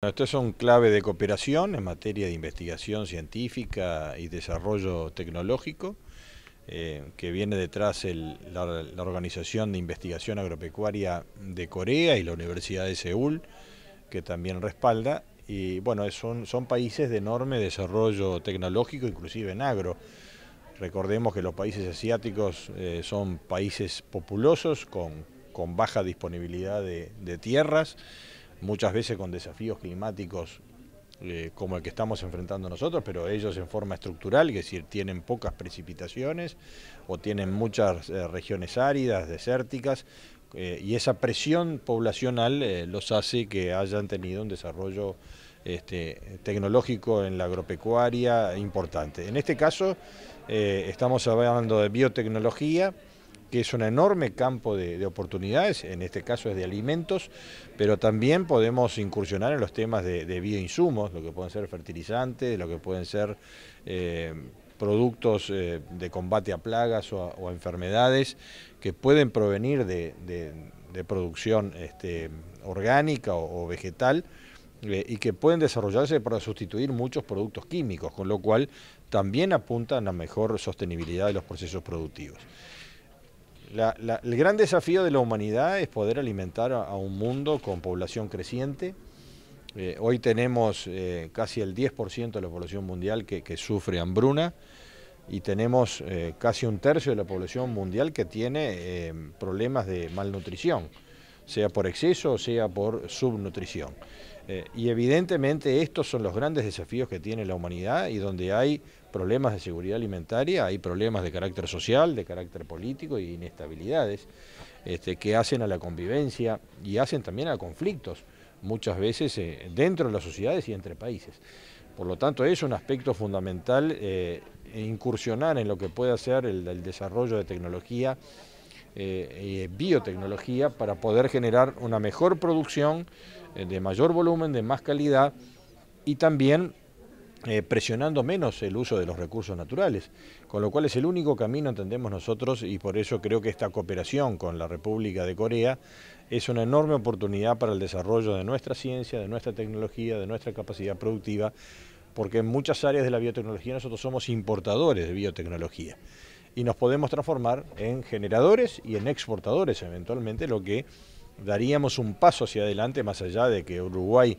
Esto es un clave de cooperación en materia de investigación científica y desarrollo tecnológico, eh, que viene detrás la, Organización de Investigación Agropecuaria de Corea y la Universidad de Seúl, que también respalda. Y bueno, son, son países de enorme desarrollo tecnológico, inclusive en agro. Recordemos que los países asiáticos eh, son países populosos, con, con baja disponibilidad de tierras muchas veces con desafíos climáticos eh, como el que estamos enfrentando nosotros, pero ellos en forma estructural, es decir, tienen pocas precipitaciones o tienen muchas eh, regiones áridas, desérticas, eh, y esa presión poblacional los hace que hayan tenido un desarrollo este, tecnológico en la agropecuaria importante. En este caso estamos hablando de biotecnología, que es un enorme campo de, oportunidades, en este caso es de alimentos, pero también podemos incursionar en los temas de, bioinsumos, lo que pueden ser fertilizantes, lo que pueden ser eh, productos eh, de combate a plagas o a, enfermedades que pueden provenir de, producción este, orgánica o, vegetal eh, y que pueden desarrollarse para sustituir muchos productos químicos, con lo cual también apuntan a mejor sostenibilidad de los procesos productivos el gran desafío de la humanidad es poder alimentar a, un mundo con población creciente. Eh, hoy tenemos eh, casi el 10% de la población mundial que, sufre hambruna y tenemos eh, casi un tercio de la población mundial que tiene problemas de malnutrición, sea por exceso o sea por subnutrición. Y evidentemente estos son los grandes desafíos que tiene la humanidad y donde hay problemas de seguridad alimentaria, hay problemas de carácter social, de carácter político y inestabilidades este, que hacen a la convivencia y hacen también a conflictos, muchas veces eh, dentro de las sociedades y entre países. Por lo tanto, es un aspecto fundamental eh, incursionar en lo que puede ser el, desarrollo de tecnología eh, y biotecnología para poder generar una mejor producción de mayor volumen, de más calidad y también eh, presionando menos el uso de los recursos naturales, con lo cual es el único camino, entendemos nosotros, y por eso creo que esta cooperación con la República de Corea es una enorme oportunidad para el desarrollo de nuestra ciencia, de nuestra tecnología, de nuestra capacidad productiva, porque en muchas áreas de la biotecnología nosotros somos importadores de biotecnología y nos podemos transformar en generadores y en exportadores eventualmente, lo que daríamos un paso hacia adelante más allá de que Uruguay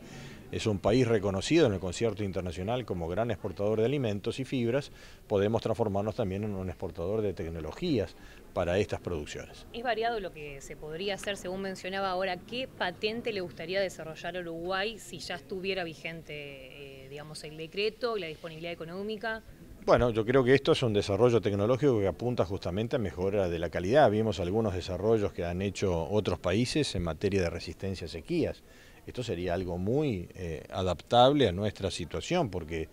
es un país reconocido en el concierto internacional como gran exportador de alimentos y fibras, podemos transformarnos también en un exportador de tecnologías para estas producciones. Es variado lo que se podría hacer, según mencionaba ahora, ¿qué patente le gustaría desarrollar a Uruguay si ya estuviera vigente, eh, digamos, el decreto y la disponibilidad económica? Bueno, yo creo que esto es un desarrollo tecnológico que apunta justamente a mejora de la calidad. Vimos algunos desarrollos que han hecho otros países en materia de resistencia a sequías. Esto sería algo muy eh, adaptable a nuestra situación, porque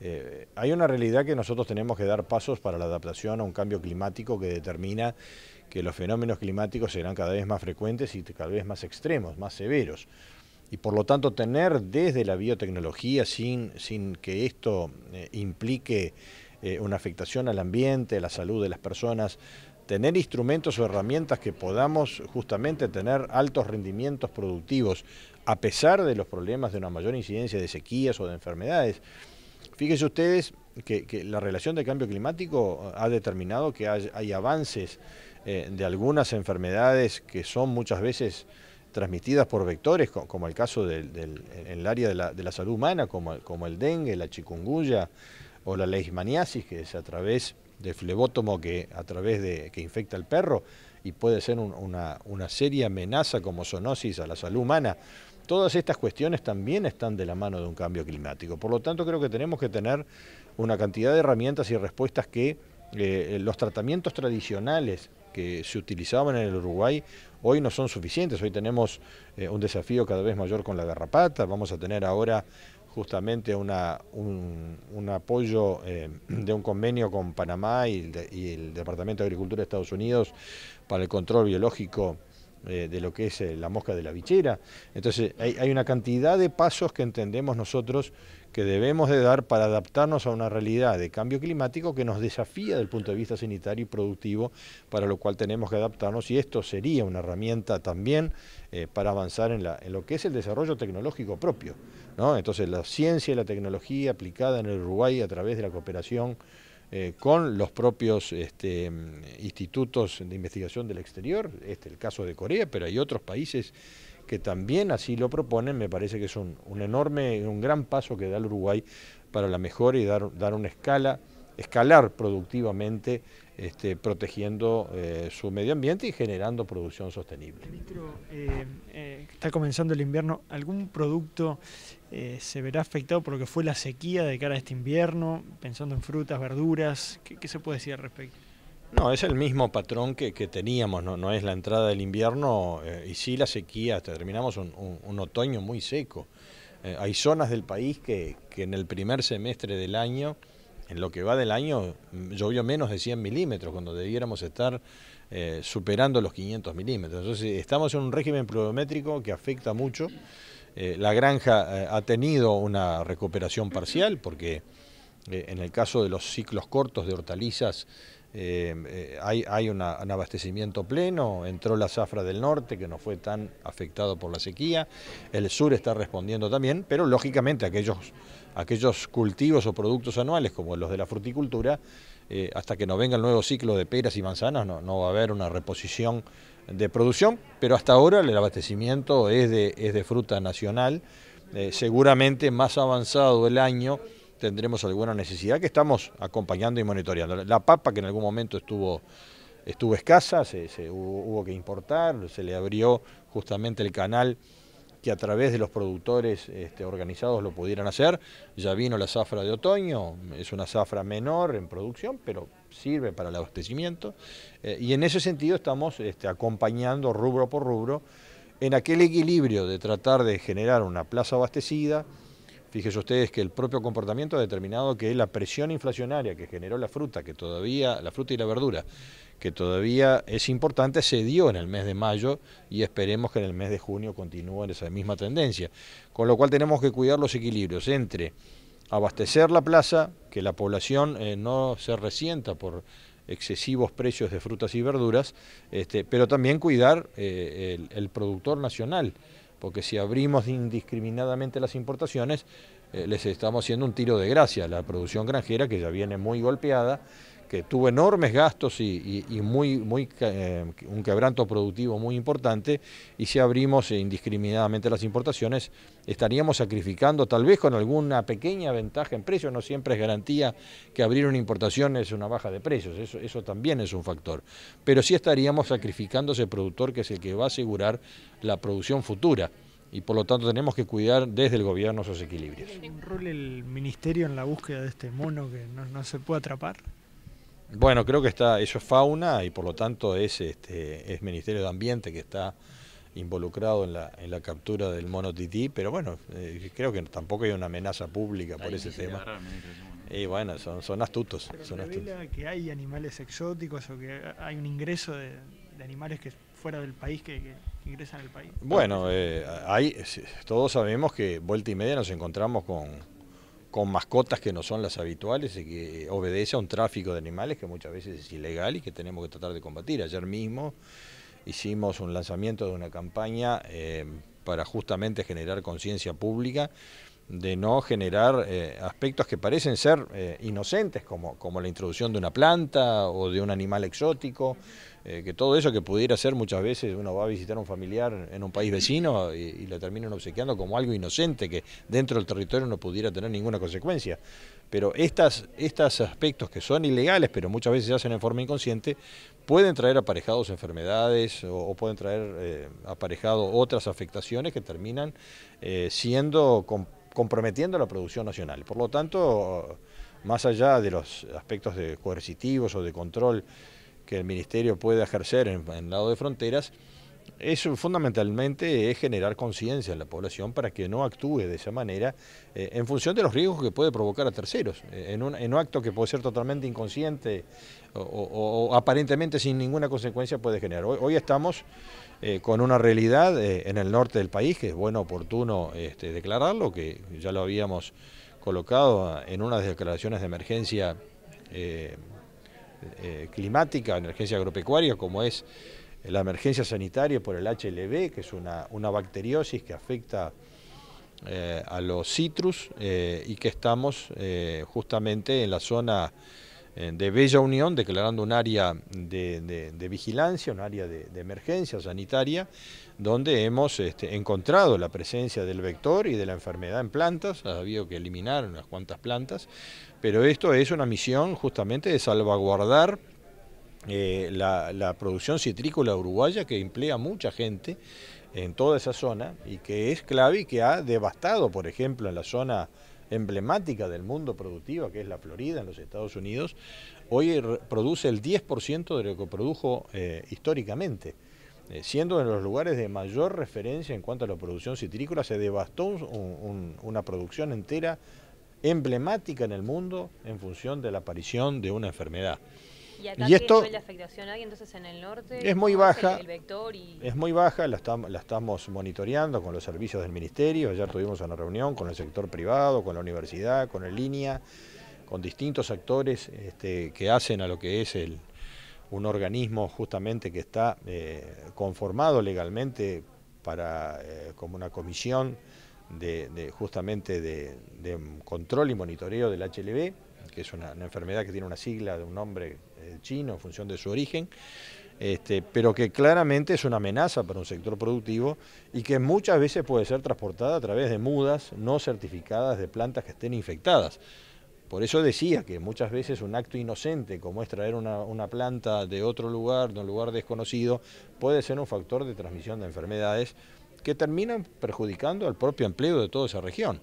eh, hay una realidad que nosotros tenemos que dar pasos para la adaptación a un cambio climático que determina que los fenómenos climáticos serán cada vez más frecuentes y cada vez más extremos, más severos. Y por lo tanto tener desde la biotecnología, sin, sin que esto eh, implique una afectación al ambiente, a la salud de las personas, tener instrumentos o herramientas que podamos justamente tener altos rendimientos productivos a pesar de los problemas de una mayor incidencia de sequías o de enfermedades. Fíjense ustedes que, la relación de cambio climático ha determinado que hay, avances eh, de algunas enfermedades que son muchas veces transmitidas por vectores, como el caso del, en el área de la, salud humana, como, como, el dengue, la chikungunya o la leishmaniasis, que es a través del flebótomo que a través de que infecta al perro y puede ser una, una seria amenaza como zoonosis a la salud humana. Todas estas cuestiones también están de la mano de un cambio climático. Por lo tanto, creo que tenemos que tener una cantidad de herramientas y respuestas que eh, los tratamientos tradicionales que se utilizaban en el Uruguay hoy no son suficientes. Hoy tenemos eh, un desafío cada vez mayor con la garrapata. Vamos a tener ahora justamente una, un, apoyo eh, de un convenio con Panamá y el Departamento de Agricultura de Estados Unidos para el control biológico eh, de lo que es eh, la mosca de la bichera. Entonces hay, una cantidad de pasos que entendemos nosotros que debemos de dar para adaptarnos a una realidad de cambio climático que nos desafía desde el punto de vista sanitario y productivo, para lo cual tenemos que adaptarnos y esto sería una herramienta también eh, para avanzar en, lo que es el desarrollo tecnológico propio. Entonces la ciencia y la tecnología aplicada en el Uruguay a través de la cooperación eh, con los propios este, institutos de investigación del exterior, este es el caso de Corea, pero hay otros países que también así lo proponen, me parece que es un, enorme, un gran paso que da el Uruguay para la mejora y dar, dar una escala, escalar productivamente, este, protegiendo eh, su medio ambiente y generando producción sostenible. Ministro, eh, eh, está comenzando el invierno, ¿algún producto se verá afectado por lo que fue la sequía de cara a este invierno? Pensando en frutas, verduras, ¿qué, se puede decir al respecto? No, es el mismo patrón que, teníamos, ¿no? no es la entrada del invierno y sí la sequía, terminamos un otoño muy seco. Eh, hay zonas del país que, en el primer semestre del año, en lo que va del año, mm, llovió menos de 100 milímetros, cuando debiéramos estar eh, superando los 500 milímetros. Entonces estamos en un régimen pluviométrico que afecta mucho. Eh, la granja ha tenido una recuperación parcial porque en el caso de los ciclos cortos de hortalizas eh, eh, hay, un abastecimiento pleno, entró la zafra del norte que no fue tan afectado por la sequía, el sur está respondiendo también, pero lógicamente aquellos, aquellos cultivos o productos anuales como los de la fruticultura, eh, hasta que no venga el nuevo ciclo de peras y manzanas no, va a haber una reposición de producción, pero hasta ahora el abastecimiento es de, es de fruta nacional, seguramente más avanzado el año tendremos alguna necesidad que estamos acompañando y monitoreando. La papa que en algún momento estuvo, estuvo escasa, se, hubo, que importar, se le abrió justamente el canal que a través de los productores este, organizados lo pudieran hacer. Ya vino la zafra de otoño, es una zafra menor en producción, pero sirve para el abastecimiento. Eh, y en ese sentido estamos este, acompañando rubro por rubro en aquel equilibrio de tratar de generar una plaza abastecida, Fíjense ustedes que el propio comportamiento ha determinado que la presión inflacionaria que generó la fruta, que todavía, la fruta y la verdura, que todavía es importante, se dio en el mes de mayo y esperemos que en el mes de junio continúe en esa misma tendencia. Con lo cual tenemos que cuidar los equilibrios entre abastecer la plaza, que la población eh, no se resienta por excesivos precios de frutas y verduras, este, pero también cuidar eh, el productor nacional porque si abrimos indiscriminadamente las importaciones, eh, les estamos haciendo un tiro de gracia. A la producción granjera que ya viene muy golpeada que tuvo enormes gastos y, muy, muy, eh, un quebranto productivo muy importante, y si abrimos indiscriminadamente las importaciones, estaríamos sacrificando, tal vez con alguna pequeña ventaja en precios, no siempre es garantía que abrir una importación es una baja de precios, eso, eso también es un factor, pero sí estaríamos sacrificando ese productor que es el que va a asegurar la producción futura y por lo tanto tenemos que cuidar desde el gobierno esos equilibrios. ¿Tiene un rol el ministerio en la búsqueda de este mono que no, no se puede atrapar? Bueno, creo que está, eso es fauna y por lo tanto es, este, es Ministerio de Ambiente que está involucrado en la, en la captura del mono tití, pero bueno, eh, creo que tampoco hay una amenaza pública por ese tema. Y bueno, son, son astutos. Pero son que hay animales exóticos o que hay un ingreso de, animales que fuera del país que, ingresan al país. Bueno, eh, hay, todos sabemos que vuelta y media nos encontramos con con mascotas que no son las habituales y que obedece a un tráfico de animales que muchas veces es ilegal y que tenemos que tratar de combatir. Ayer mismo hicimos un lanzamiento de una campaña eh, para justamente generar conciencia pública de no generar eh, aspectos que parecen ser eh, inocentes, como, como la introducción de una planta o de un animal exótico, eh, que todo eso que pudiera ser muchas veces uno va a visitar a un familiar en un país vecino y, y terminan obsequiando como algo inocente que dentro del territorio no pudiera tener ninguna consecuencia. Pero estas, estos aspectos que son ilegales, pero muchas veces se hacen en forma inconsciente, pueden traer aparejados enfermedades o, pueden traer aparejados otras afectaciones que terminan siendo comprometiendo la producción nacional. Por lo tanto, más allá de los aspectos de coercitivos o de control que el Ministerio puede ejercer en, el lado de fronteras, eso fundamentalmente es generar conciencia en la población para que no actúe de esa manera eh, en función de los riesgos que puede provocar a terceros, eh, en, un, en, un, acto que puede ser totalmente inconsciente o, aparentemente sin ninguna consecuencia puede generar. Hoy, estamos eh, con una realidad en el norte del país que es bueno, oportuno este, declararlo, que ya lo habíamos colocado en unas declaraciones de emergencia climática, emergencia agropecuaria, como es la emergencia sanitaria por el HLV, que es una, una bacteriosis que afecta eh, a los citrus eh, y que estamos justamente en la zona de Bella Unión declarando un área de, vigilancia, un área de, emergencia sanitaria, donde hemos este, encontrado la presencia del vector y de la enfermedad en plantas, ha habido que eliminar unas cuantas plantas, pero esto es una misión justamente de salvaguardar eh, la, producción citrícola uruguaya que emplea mucha gente en toda esa zona y que es clave y que ha devastado, por ejemplo, en la zona emblemática del mundo productivo, que es la Florida en los Estados Unidos, hoy produce el 10% de lo que produjo eh, históricamente. Eh, siendo en los lugares de mayor referencia en cuanto a la producción citrícola, se devastó una producción entera emblemática en el mundo en función de la aparición de una enfermedad. ¿Y, acá esto la afectación hay entonces en el norte? Es muy baja. Es muy baja, la, estamos monitoreando con los servicios del ministerio. Ayer tuvimos una reunión con el sector privado, con la universidad, con el línea, con distintos actores este, que hacen a lo que es el, un organismo justamente que está eh, conformado legalmente para eh, como una comisión de, justamente de, control y monitoreo del HLV, que es una, enfermedad que tiene una sigla de un nombre chino en función de su origen, este, pero que claramente es una amenaza para un sector productivo y que muchas veces puede ser transportada a través de mudas no certificadas de plantas que estén infectadas. Por eso decía que muchas veces un acto inocente, como es traer una, una, planta de otro lugar, de un lugar desconocido, puede ser un factor de transmisión de enfermedades que terminan perjudicando al propio empleo de toda esa región.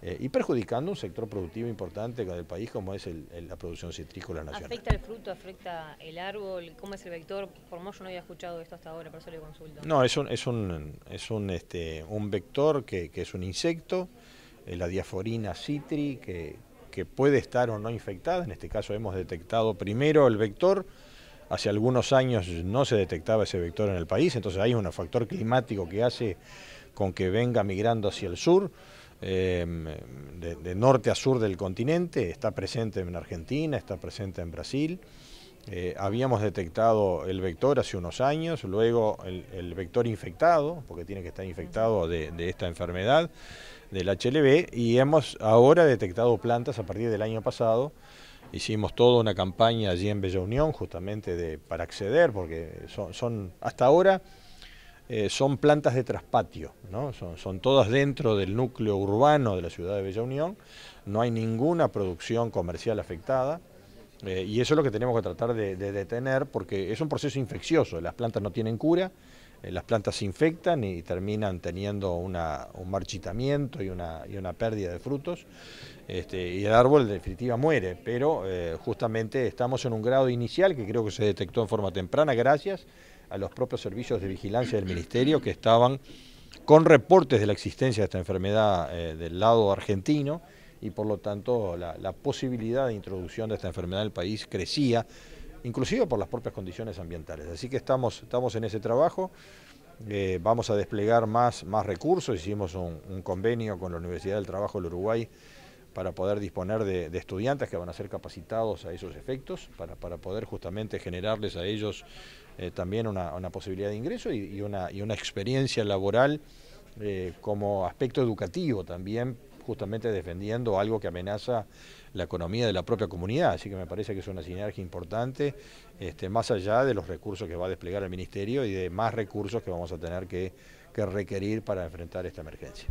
Eh, y perjudicando un sector productivo importante del país como es la producción citrícola nacional. ¿Afecta el fruto, afecta el árbol? ¿Cómo es el vector? Por yo no había escuchado esto hasta ahora, por eso le consulto. No, es un, es un, es un, este, un vector que, que es un insecto, eh, la diaforina citri, que, que puede estar o no infectada. En este caso hemos detectado primero el vector, Hace algunos años no se detectaba ese vector en el país, entonces hay un factor climático que hace con que venga migrando hacia el sur, em, de, norte a sur del continente, está presente en Argentina, está presente en Brasil. Eh, habíamos detectado el vector hace unos años, luego el, vector infectado, porque tiene que estar infectado de, de, esta enfermedad, del HLV, y hemos ahora detectado plantas a partir del año pasado Hicimos toda una campaña allí en Bella Unión justamente de, para acceder, porque son, hasta ahora eh, son plantas de traspatio, son, todas dentro del núcleo urbano de la ciudad de Bella Unión, no hay ninguna producción comercial afectada. Eh, y eso es lo que tenemos que tratar de, detener porque es un proceso infeccioso, las plantas no tienen cura, eh, las plantas se infectan y terminan teniendo un marchitamiento y una, y una pérdida de frutos este, y el árbol en definitiva muere, pero justamente estamos en un grado inicial que creo que se detectó en forma temprana gracias a los propios servicios de vigilancia del Ministerio que estaban con reportes de la existencia de esta enfermedad del lado argentino y por lo tanto la, posibilidad de introducción de esta enfermedad en el país crecía, inclusive por las propias condiciones ambientales. Así que estamos, estamos en ese trabajo, eh, vamos a desplegar más, más recursos, hicimos un, convenio con la Universidad del Trabajo del Uruguay para poder disponer de, estudiantes que van a ser capacitados a esos efectos, para, poder justamente generarles a ellos eh, también una, posibilidad de ingreso y, una, y una experiencia laboral eh, como aspecto educativo también justamente defendiendo algo que amenaza la economía de la propia comunidad. Así que me parece que es una sinergia importante, este, más allá de los recursos que va a desplegar el Ministerio y de más recursos que vamos a tener que, que requerir para enfrentar esta emergencia.